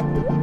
Thank you.